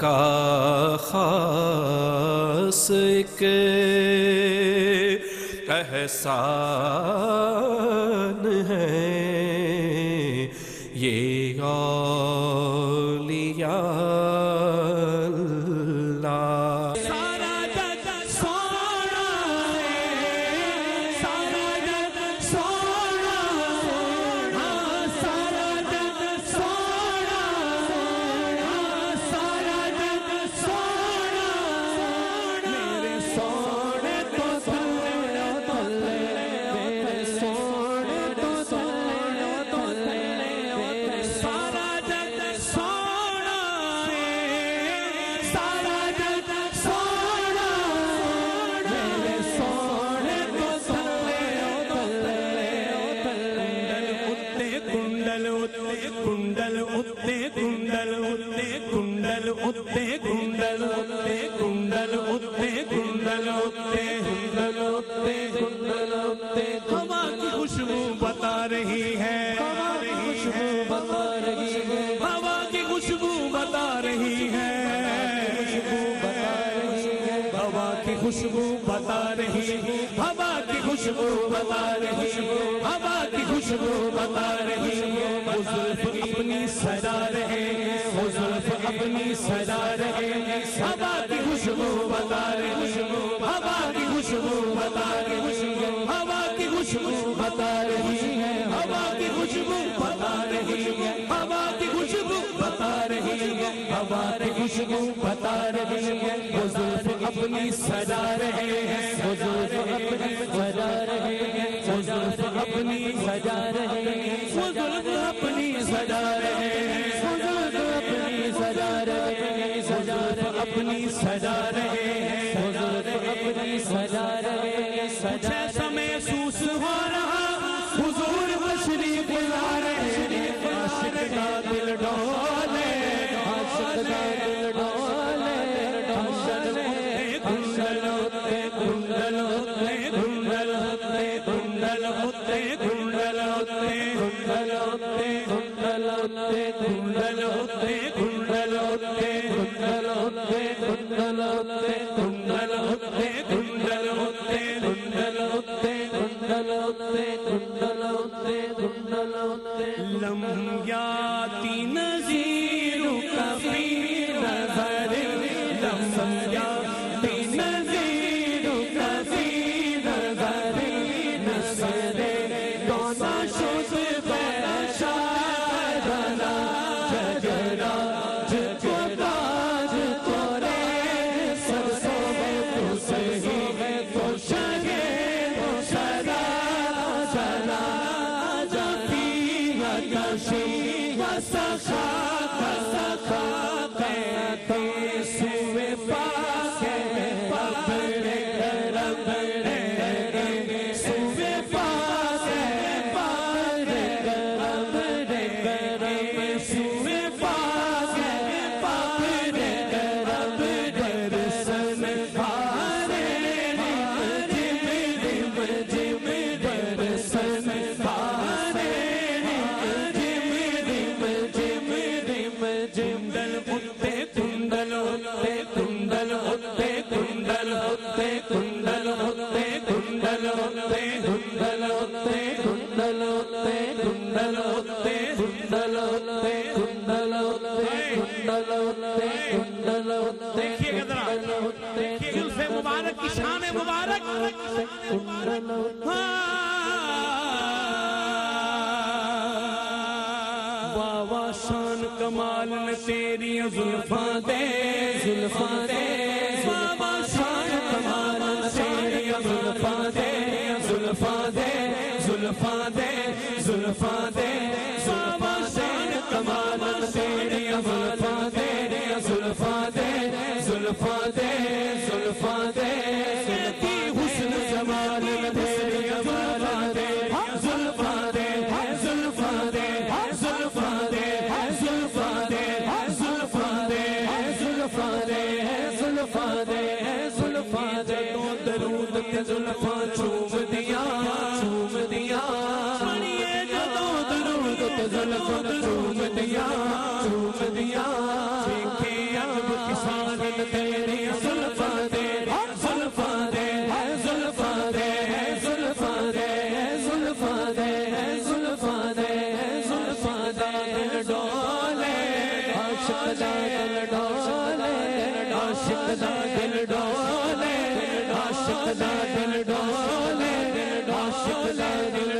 का के एहसान है। तल्ले कुंडल उत्ते कुंडल उत्ते कुंडल उत्ते कुंडल उत्ते कुंडल उत्ते कुंडल उत्ते कुंडल उत्ते कुंडल उत्ते हवा की खुशबू बता रही है। हवा की खुशबू बता रही है। हवा की खुशबू बता रही है। हवा की खुशबू बता रही है। हवा की खुशबू बता रही है। खुशबू बता रही है अपनी सजा रहे अपनी सजा रहे हवा की खुशबू बता रही है, हवा की खुशबू बता रही है, हवा की खुशबू बता रही है, हवा की खुशबू बता रही है, हवा की खुशबू बता रही है, हवा की खुशबू बता रही है अपनी सदा रहे हैं। बुज़ुर्ग तो अपनी सदा रहे हैं। बुज़ुर्ग तो अपनी सदा रहे हैं। बुज़ुर्ग तो अपनी सदा रहे हैं। बुज़ुर्ग अपनी सदा रहे हैं। बुज़ुर्ग अपनी सदा रहे हैं। बुज़ुर्ग अपनी सदा रहे हैं। सदा समय सूस हो रहा। हुजूर Bye. मौला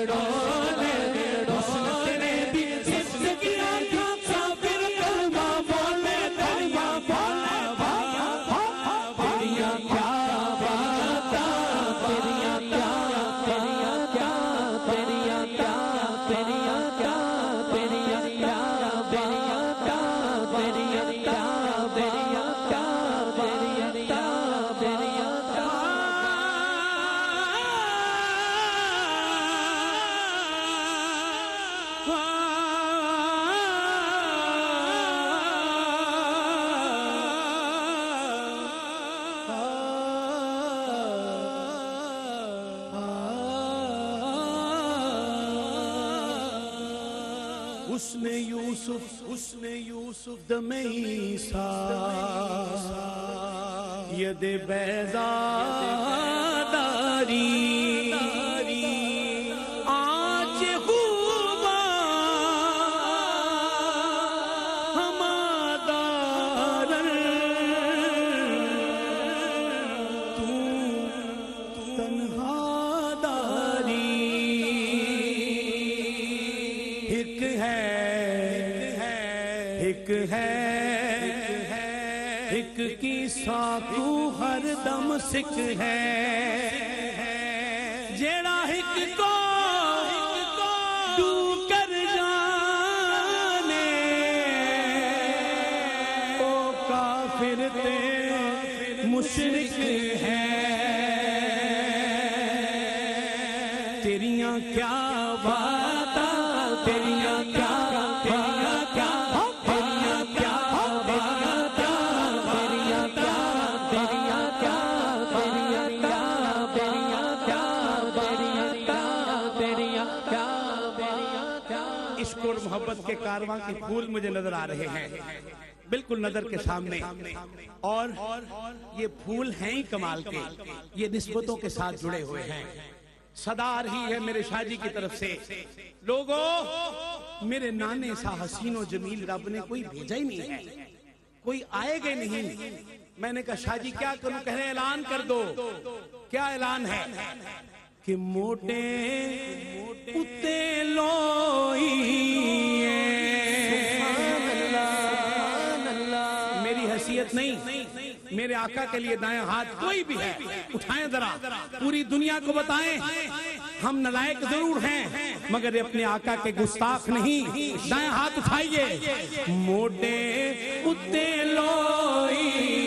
हुस्न यूसुफ हुस्न यूसुफ दम ईसा यद बैजादारी सिख हैं। के फूल मुझे नज़र आ रहे हैं। बिल्कुल नज़र के सामने। और ये फूल हैं ही कमाल के। ये निस्बतों के साथ जुड़े हुए हैं। सदा आ रही है मेरे शाहजी की तरफ़ से। लोगों, मेरे नाने सा हसीनो जमील रब ने कोई भेजा ही नहीं है। कोई आएगा ही नहीं। मैंने कहा शाहजी क्या करूँ? कह रहे, ऐलान कर दो। क्या ऐलान है? कि मोटे, उते लोई मेरे आका के लिए दाया हाथ कोई भी है, उठाएँ जरा। पूरी दुनिया को बताएँ, हम नलायक ज़रूर हैं, मगर अपने आका के गुस्ताख नहीं। दाया हाथ उठाइए। मोटे कुत्ते लोई।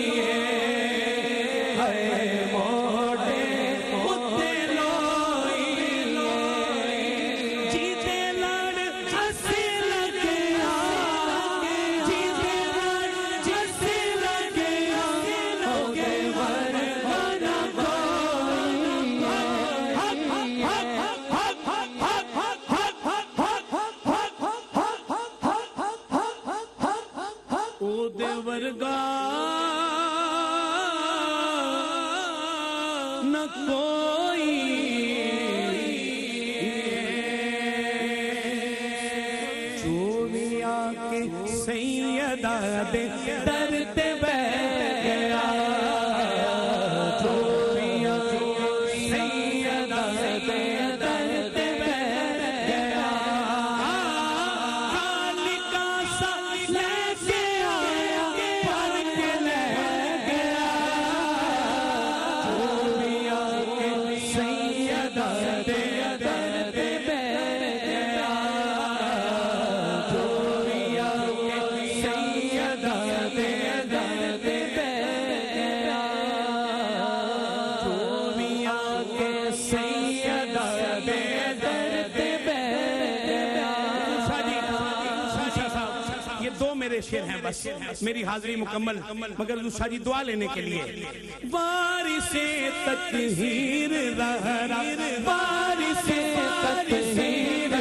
बस मेरी हाजिरी मुकम्मल मगर दूसरा जी दुआ लेने के लिए। बारिश तकहीर बारिश तकहीर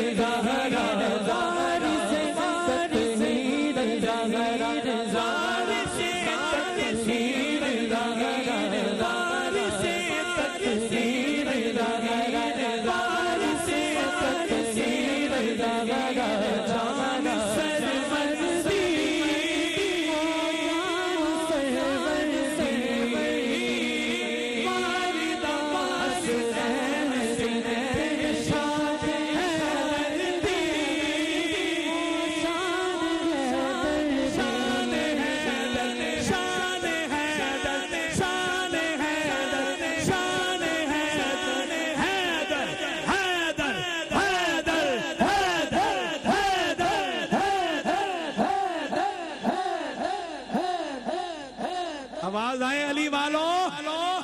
आवाज़ आए अली वालों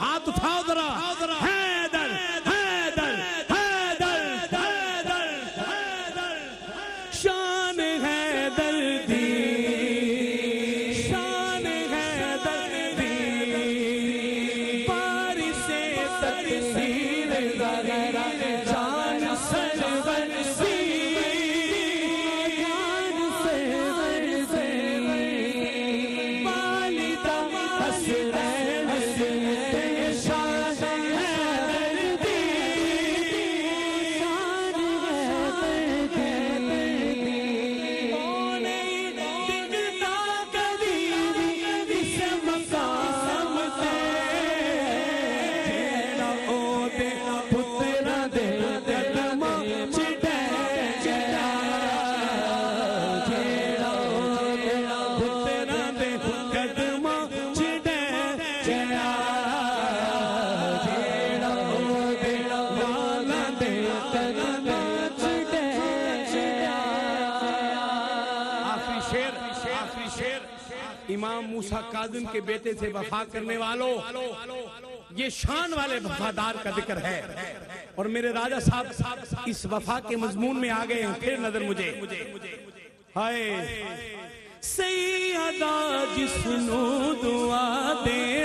हाथ उठाओ जरा। के बेटे से वफा करने वालों, ये शान वाले वफादार का ज़िक्र है। और मेरे राजा साहब इस वफा के मजमून में आ गए हैं। फिर नज़र मुझे। हाय। सही अदा जिसनो दुआ देवे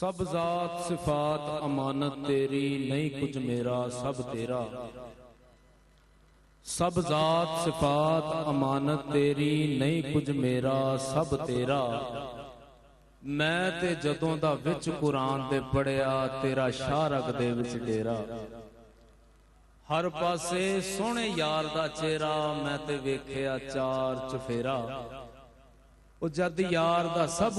ਸਭ ਜ਼ਾਤ ਸਿਫਾਤ ਅਮਾਨਤ ਤੇਰੀ, ਨਹੀਂ ਕੁਝ ਮੇਰਾ, ਸਭ ਤੇਰਾ। ਸਭ ਜ਼ਾਤ ਸਿਫਾਤ ਅਮਾਨਤ ਤੇਰੀ, ਨਹੀਂ ਕੁਝ ਮੇਰਾ, ਸਭ ਤੇਰਾ। ਮੈਂ ਤੇ ਜਦੋਂ ਦਾ ਵਿੱਚ ਕੁਰਾਨ ਦੇ ਪੜਿਆ ਤੇਰਾ ਸ਼ਾਹ ਰਗ ਦੇ ਵਿੱਚ ਡੇਰਾ। ਹਰ ਪਾਸੇ ਸੋਹਣੇ ਯਾਰ ਦਾ ਚਿਹਰਾ, ਮੈਂ ਤੇ ਵੇਖਿਆ ਚਾਰ ਚਫੇਰਾ। ਉਹ ਜਦ ਯਾਰ ਦਾ ਸਭ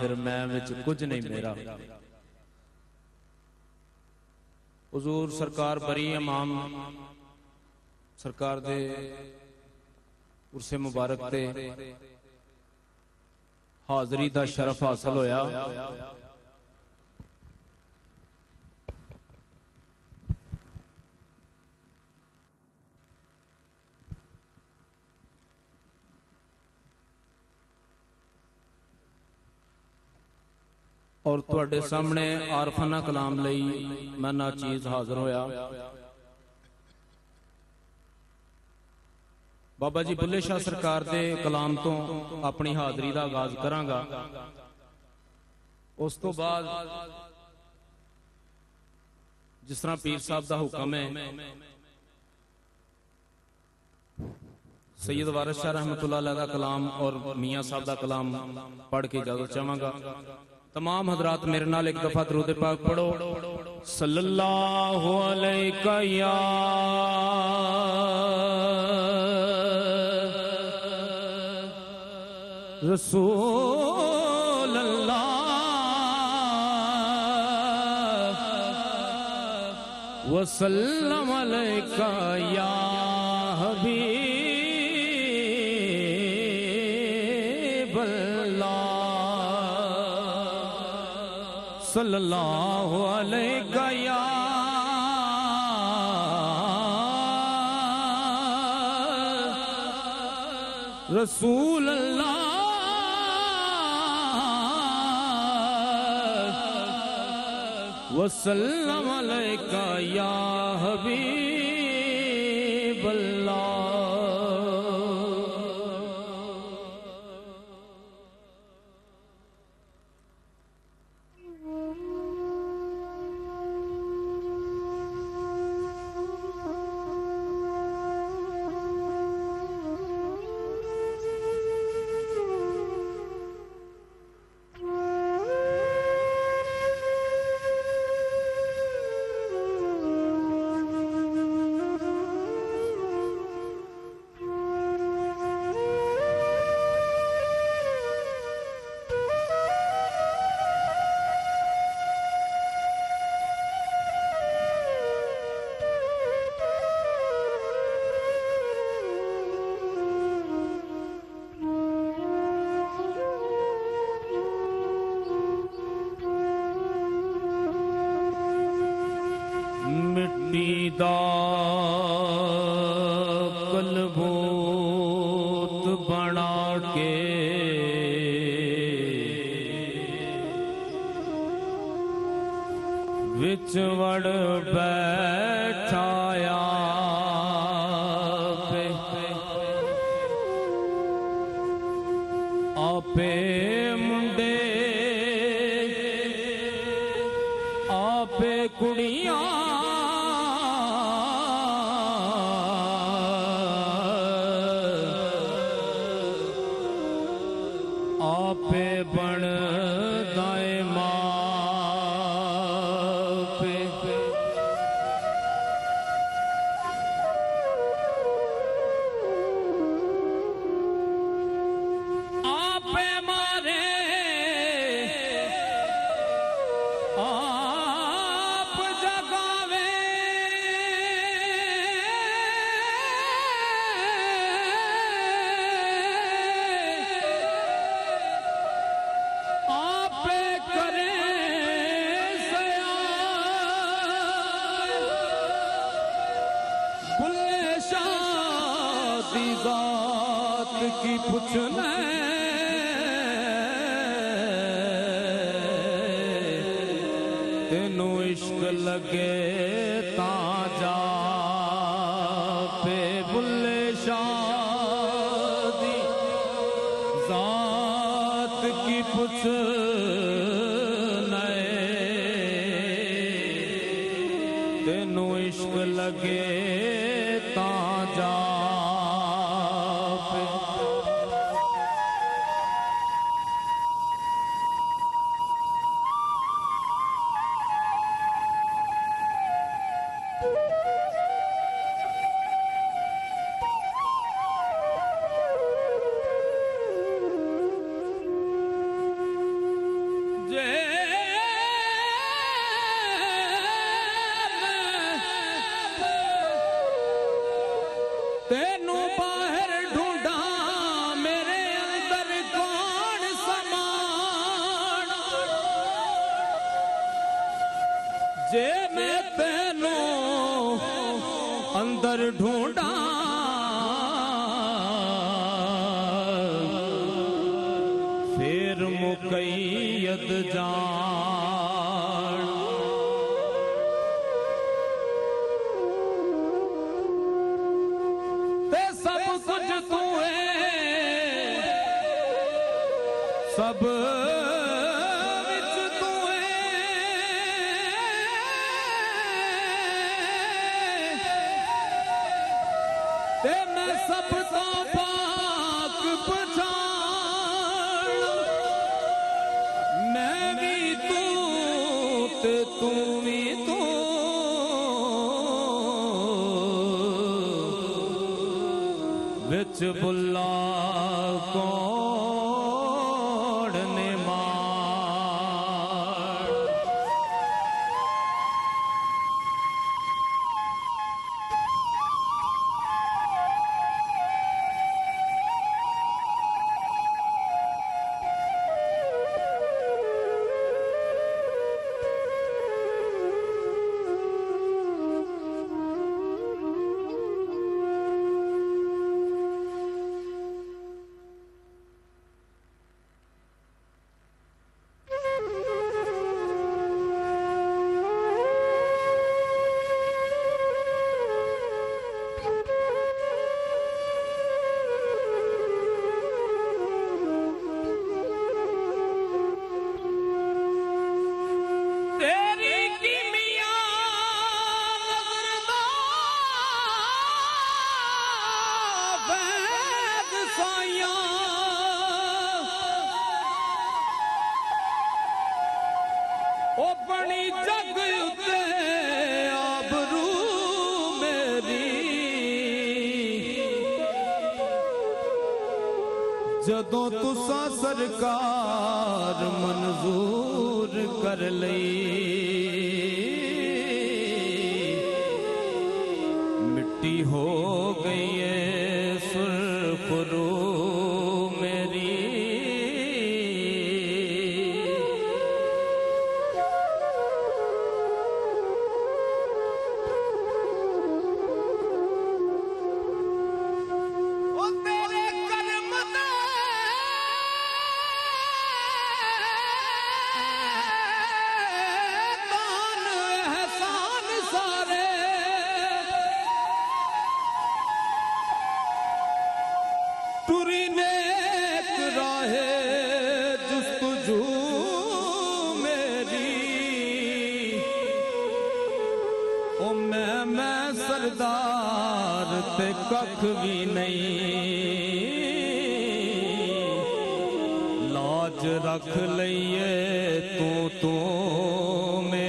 ਫਿਰ ਮੈਂ ਵਿੱਚ ਕੁਝ ਨਹੀਂ ਮੇਰਾ ਹਜ਼ੂਰ ਸਰਕਾਰ ਬਰੀ ਇਮਾਮ ਸਰਕਾਰ ਦੇ ਉਰਸੇ ਮੁਬਾਰਕ ਤੇ ਹਾਜ਼ਰੀ ਦਾ ਸ਼ਰਫ ਹਾਸਲ ਹੋਇਆ और थोड़े सामने आरफाना कलाम लई मैं नाचीज हाजिर होया। बाबा जी बुल्ले शाह सरकार के कलाम तो अपनी हाजरी का आगाज़ करा उस तो बाद जिस तरह पीर साहब का हुक्म है सैयद वारिस शाह रहमतुल्लाह का कलाम और मियाँ साहब का कलाम पढ़ के जल चाहवागा तमाम हजरात मेरे नाल एक दफ़ा दरूद पाक पढ़ो। सल्लल्लाहु अलैहि या रसूल अल्लाह वसल्लम अलैका या हबीब। सल्लल्लाहु अलैहि या रसूल अल्लाह वसल्लम अलैका या हबीब अल्लाह विचवड़ बैठाया। लॻे ताज़ा पे बुले शादी। ज़ात की पुछ नए। तेनू इश्क लॻे ताज़ा अंदर ढूंढा। फिर मुकैयद जा। ਵਿੱਚ ਬੁੱਲਾ ਕੋ जदों तुसा सरकार लाख भी नहीं। लाज रख लइए तू तो मे।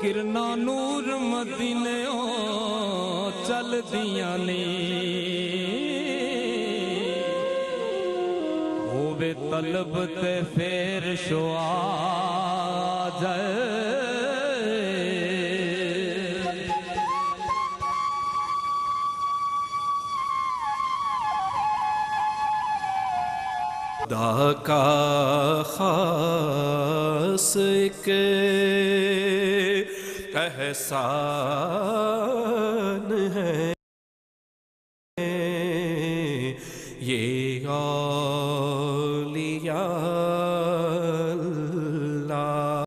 ਕਿਰਨਾਂ ਨੂਰ ਮਦੀਨਿਓ ਚੱਲਦੀਆਂ ਨੇ। ਹੋਵੇ ਤਲਬ ਤੇ ਫੇਰ ਸ਼ੁਆ ਜਾਏ। ਦਾ ਕਾ ਖਾਸ ਕੇ एहसान